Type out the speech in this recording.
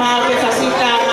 ma ke